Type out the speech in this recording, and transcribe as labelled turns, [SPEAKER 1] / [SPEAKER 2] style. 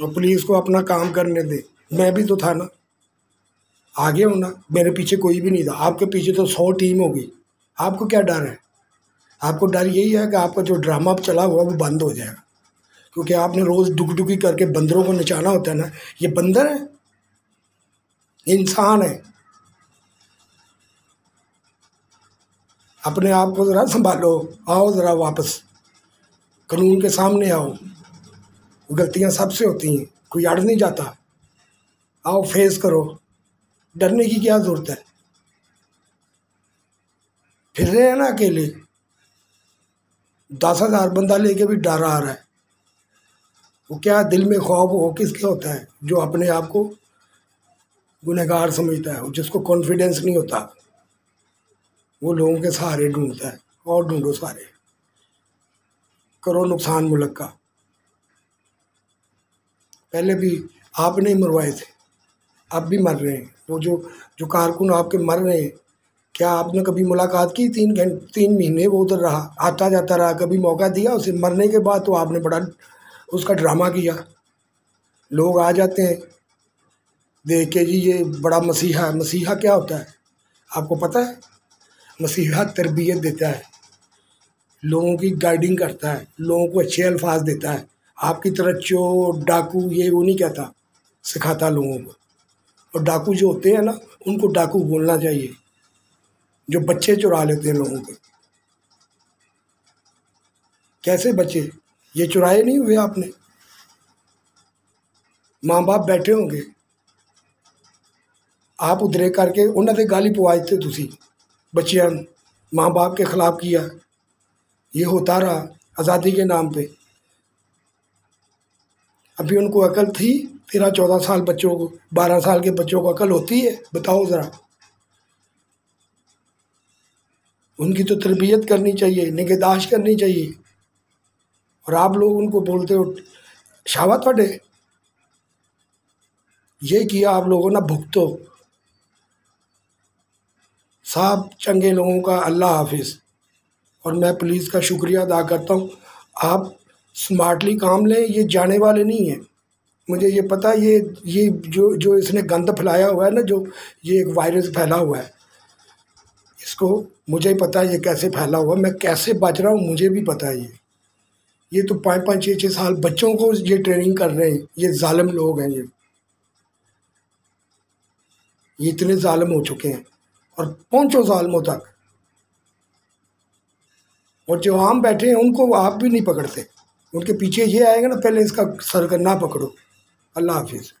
[SPEAKER 1] और पुलिस को अपना काम करने दे। मैं भी तो था ना। आगे हूँ ना मेरे पीछे कोई भी नहीं था। आपके पीछे तो सौ टीम होगी। आपको क्या डर है? आपको डर यही है कि आपका जो ड्रामा चला हुआ वो बंद हो जाएगा। क्योंकि आपने रोज़ डुक डुकी करके बंदरों को नचाना होता है ना, ये बंदर है। इंसान है। अपने आप को ज़रा संभालो। आओ ज़रा वापस। कानून के सामने आओ। गलतियाँ सबसे होती हैं। कोई अड़ नहीं जाता। आओ, फेस करो। डरने की क्या ज़रूरत है? फिर रहे हैं ना अकेले। दस हज़ार बंदा लेके भी डर आ रहा है। वो क्या दिल में खौफ हो, किसके होता है? जो अपने आप को गुनहगार समझता है, जिसको कॉन्फिडेंस नहीं होता। वो लोगों के सहारे ढूंढता है, और ढूंढो सारे। करो नुकसान मुल्क का। पहले भी आपने ही मरवाए थे। अब भी मर रहे हैं। वो जो जो कारकुन आपके मर रहे हैं, क्या आपने कभी मुलाकात की तीन घंटे तीन महीने वो उधर रहा, आता जाता रहा, कभी मौका दिया उसे मरने के बाद तो आपने बड़ा उसका ड्रामा किया? लोग आ जाते हैं। देख के जी ये बड़ा मसीहा है मसीहा क्या होता है? आपको पता है? मसीहा तरबियत देता है। लोगों की गाइडिंग करता है। लोगों को अच्छे अल्फाज देता है। आपकी तरह चोर, डाकू, ये वो नहीं कहता, सिखाता लोगों को। और डाकू जो होते हैं ना, उनको डाकू बोलना चाहिए, जो बच्चे चुरा लेते हैं लोगों के। कैसे बच्चे? ये चुराए नहीं हुए आपने? माँ बाप बैठे होंगे। आप उधरे करके उन्होंने गाली पवाते तुसी। बच्चिया माँ बाप के ख़िलाफ़ किया। ये होता रहा आज़ादी के नाम पे। अभी उनको अकल थी, तेरह, चौदह साल बच्चों को, बारह साल के बच्चों को अकल होती है? बताओ ज़रा। उनकी तो तरबियत करनी चाहिए निगहदाश्त करनी चाहिए। और आप लोग उनको बोलते हो शावा थोड़े। ये किया आप लोगों ने भुगतो। साहब, चंगे लोगों का अल्लाह हाफिज़। और मैं पुलिस का शुक्रिया अदा करता हूँ। आप स्मार्टली काम लें, ये जाने वाले नहीं हैं। मुझे ये पता, ये ये जो जो इसने गंद फैलाया हुआ है ना, जो ये एक वायरस फैला हुआ है, इसको मुझे ही पता है ये कैसे फैला हुआ मैं कैसे बच रहा हूँ, मुझे भी पता है ये। ये तो पाँच पाँच छः छः साल बच्चों को ये ट्रेनिंग कर रहे हैं, ये जालिम लोग हैं ये। ये इतने जालिम हो चुके हैं, और पहुँचो जालमों तक। और जो आम बैठे हैं, उनको आप भी नहीं पकड़ते। उनके पीछे ये आएगा ना पहले इसका सर ना पकड़ो। अल्लाह हाफिज़।